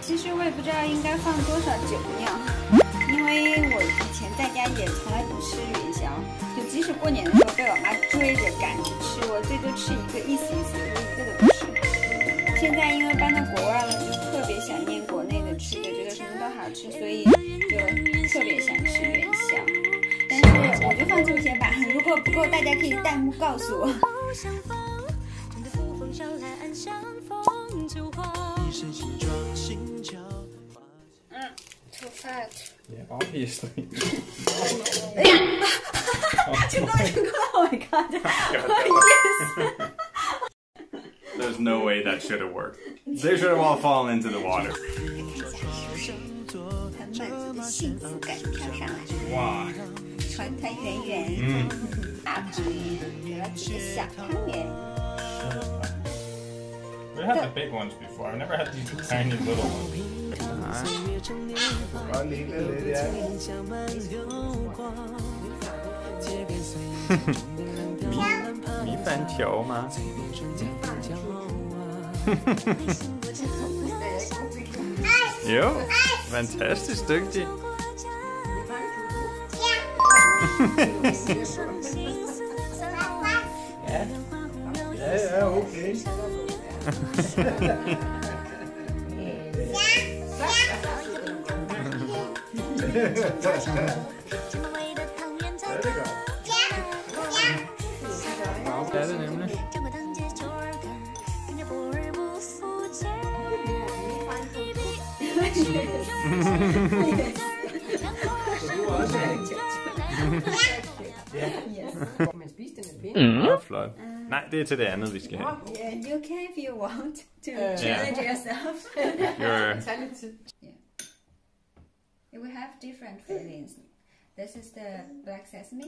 其实我也不知道应该放多少酒酿，因为我以前在家也从来不吃元宵，即使过年的时候被我妈追着赶着吃，我最多吃一个，意思意思，我一个都不吃。现在因为搬到国外了，就特别想念国内的吃的，觉得什么都好吃，所以就特别想吃元宵。但是我就放这些吧，如果不够，大家可以弹幕告诉我。嗯，too fat。Yeah, obviously. 成功了，成功了！Oh my god！Yes。 There's no way that should have worked. They should have all fallen into the water. 很满足的幸福感跳上来， Wow. 团团圆圆，嗯大汤圆，得了几个小汤圆。 We had the big ones before. I've never had these tiny little ones. 米边碎雨中的人们拼命奔跑着不停追逐找着我的幸福 flot. Nej, det er til det andet, vi skal have. Yeah, you can if you want to Uh, challenge yourself. Your, Tag lidt tid. we have different fillings. This is the black sesame.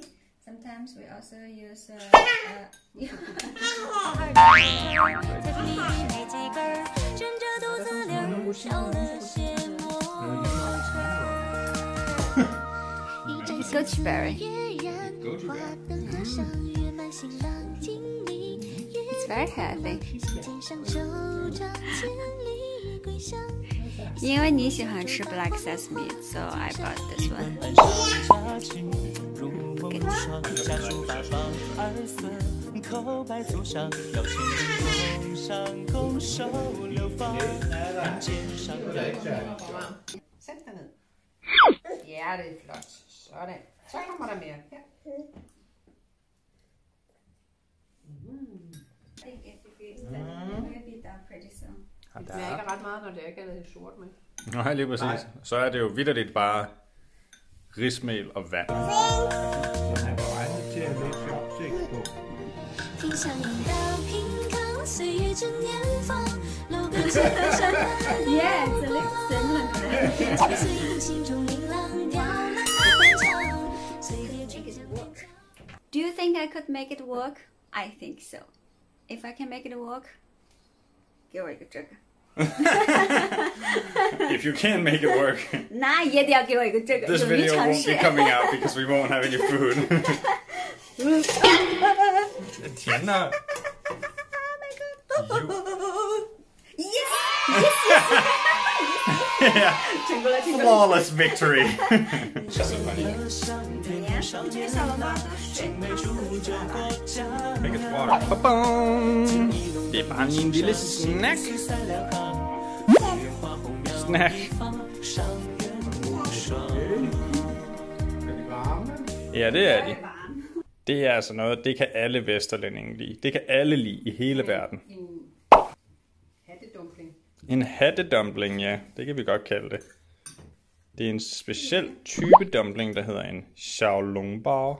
Sometimes we also use uh, uh goji berry. It's very healthy. 因为你喜欢吃 black sesame, so I bought this one. 口白足上，要牵红上空手流放，肩上有 Sæt dig ned. Ja, det er flot. Sådan. Så kommer der mere. Ja. I think it defeats that. It will be done pretty soon. Det smager ret meget, når det ikke er lidt sort med. Nej, lige præcis. Så er det jo vidderligt bare rismel og vand. Han var egnet til at lægge opsigt på. 听响应的平康，岁月正年方，楼阁几何山河， Yeah, it's a little similar. 追随心中琳琅雕栏欢唱，随蝶君相唱。 Do you think I could make it work? I think so. If I can make it work, 给我一个这个。 if you can make it work. This video won't be coming out because we won't have any food. 嗯啊甜的。，yes，yeah, 成功了，成功了。flawless victory. Just so funny. 怎么样？这个小笼包喝水，Make it water. Ba-boom. Deep onion delicious snack. Snack. Ja, det er de. Det er altså noget, det kan alle vesterlændinge lide. Det kan alle lide i hele verden. En hattedumpling. En hattedumpling, ja. Det kan vi godt kalde det. Det er en speciel type dumpling, der hedder en xiaolongbao.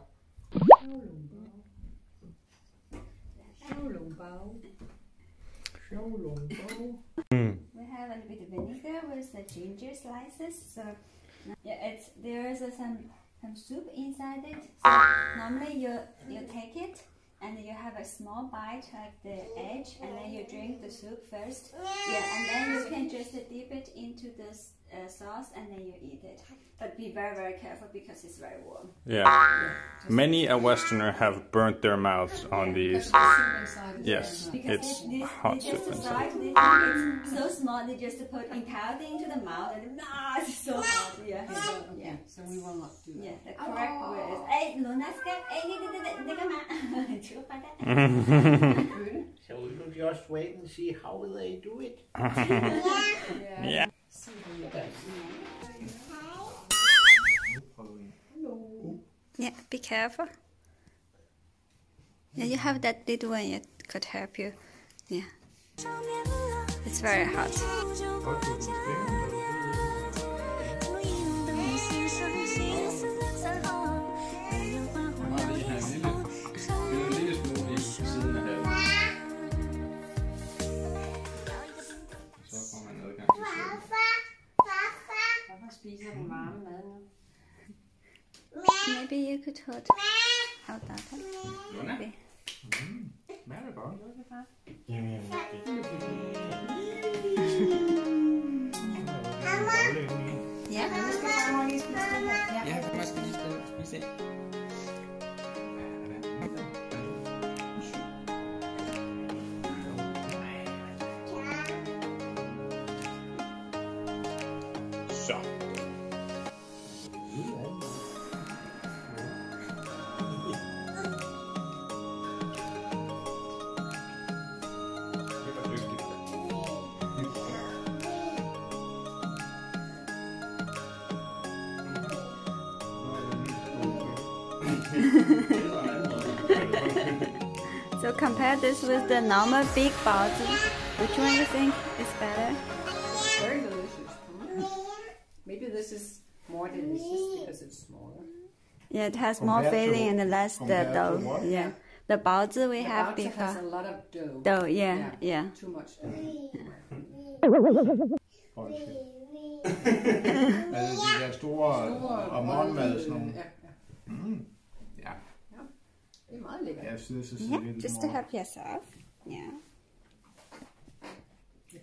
We have a little bit of vinegar with the ginger slices. So yeah, it's there is some some soup inside it. So normally you you take it and you have a small bite at the edge, and then you drink the soup first. Yeah, and then you can just dip it into this uh, sauce and then you eat it. But be very, very careful because it's very warm. Yeah. yeah. Many a Westerner have burnt their mouths on yeah, these. The yes, because it's they, they, hot they soup and Decide, it's so small, they just put entirely into the mouth and ah, it's so hot. Yeah. Okay, yeah. So we will not do that. Yeah, the correct oh. word is, oh. hey, Luna's got, hey, So we will just wait and see how they do it. yeah. yeah. Yeah, be careful. Yeah, you have that little one. It could help you. Yeah, it's very hot. Maybe you could hold hold that. Maybe. Very godt. Yeah. So compare this with the normal big baozi. Which one you think is better? It's Very delicious. Maybe this is more delicious because it's smaller. Yeah, it has more Compared to- filling and less the compared dough. Yeah, the baozi we The have baozi has a before. lot of dough. Dough, yeah, Yeah. yeah. Too much dough. Altså de der store og morgenmad, sådan nogle. Ja, ja. Ja, Det er meget lækkert. jeg synes, det er Yeah, lidt just to help yourself. Yeah.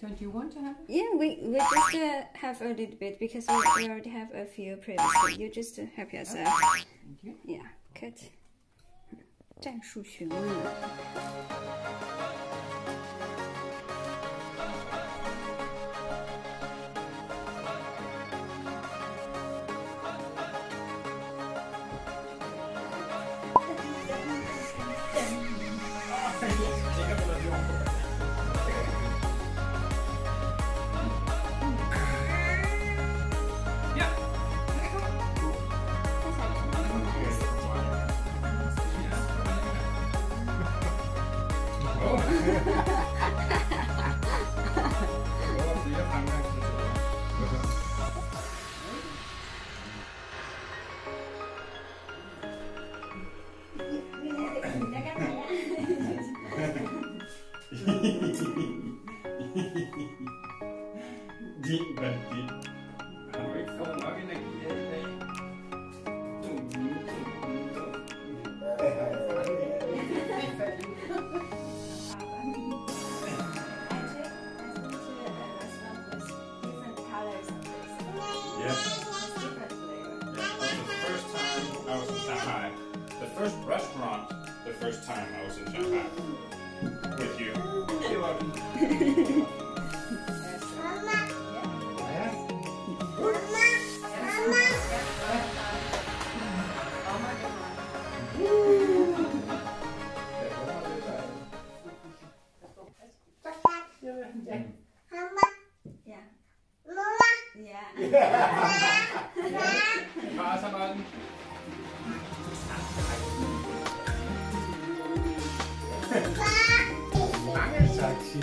Don't you want to have it? Yeah, we, we just uh, have a little bit because we, we already have a few previously. You just uh, help yourself. Thank you. Yeah, good. 战术询问。 Jing dan.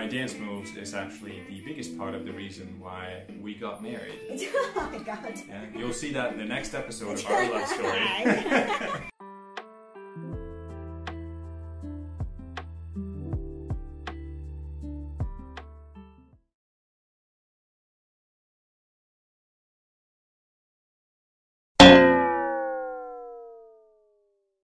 My dance moves is actually the biggest part of the reason why we got married. Oh my god！Yeah, you'll see that in the next episode of our love story. 哎